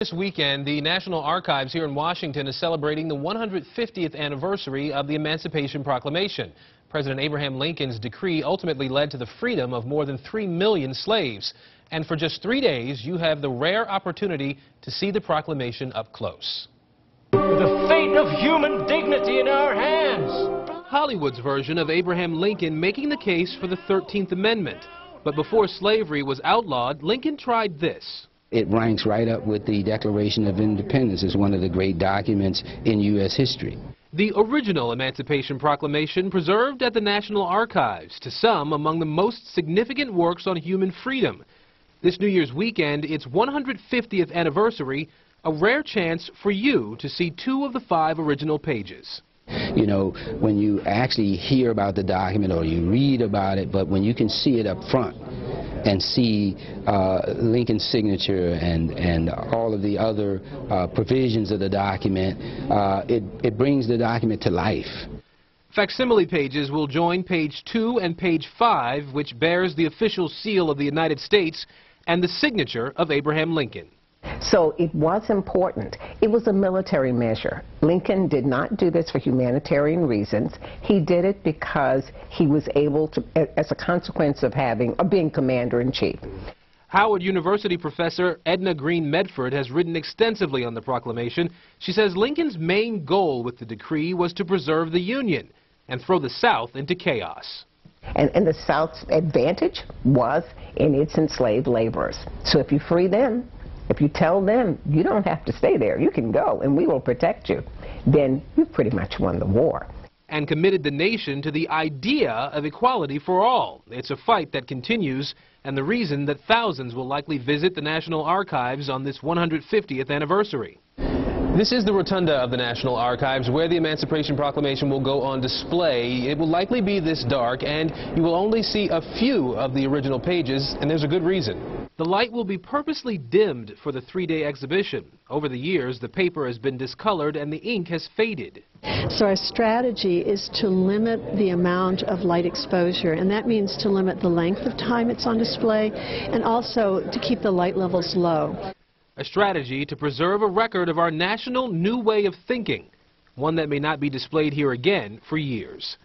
This weekend, the National Archives here in Washington is celebrating the 150th anniversary of the Emancipation Proclamation. President Abraham Lincoln's decree ultimately led to the freedom of more than 3 million slaves. And for just three days, you have the rare opportunity to see the proclamation up close. The fate of human dignity in our hands. Hollywood's version of Abraham Lincoln making the case for the 13th Amendment. But before slavery was outlawed, Lincoln tried this. It ranks right up with the Declaration of Independence as one of the great documents in U.S. history. The original Emancipation Proclamation preserved at the National Archives, to some among the most significant works on human freedom. This New Year's weekend, its 150th anniversary, a rare chance for you to see two of the five original pages. You know, when you actually hear about the document or you read about it, but when you can see it up front, and see uh, Lincoln's signature and, and all of the other uh, provisions of the document, uh, it, it brings the document to life. Facsimile pages will join page 2 and page 5, which bears the official seal of the United States and the signature of Abraham Lincoln. So it was important. It was a military measure. Lincoln did not do this for humanitarian reasons. He did it because he was able to, as a consequence of having, of being commander-in-chief. Howard University professor Edna Green Medford has written extensively on the proclamation. She says Lincoln's main goal with the decree was to preserve the Union and throw the South into chaos. And, and the South's advantage was in its enslaved laborers. So if you free them, if you tell them you don't have to stay there, you can go and we will protect you, then you've pretty much won the war. And committed the nation to the idea of equality for all. It's a fight that continues and the reason that thousands will likely visit the National Archives on this 150th anniversary. This is the rotunda of the National Archives where the Emancipation Proclamation will go on display. It will likely be this dark and you will only see a few of the original pages and there's a good reason. The light will be purposely dimmed for the three-day exhibition. Over the years, the paper has been discolored and the ink has faded. So our strategy is to limit the amount of light exposure, and that means to limit the length of time it's on display and also to keep the light levels low. A strategy to preserve a record of our national new way of thinking, one that may not be displayed here again for years.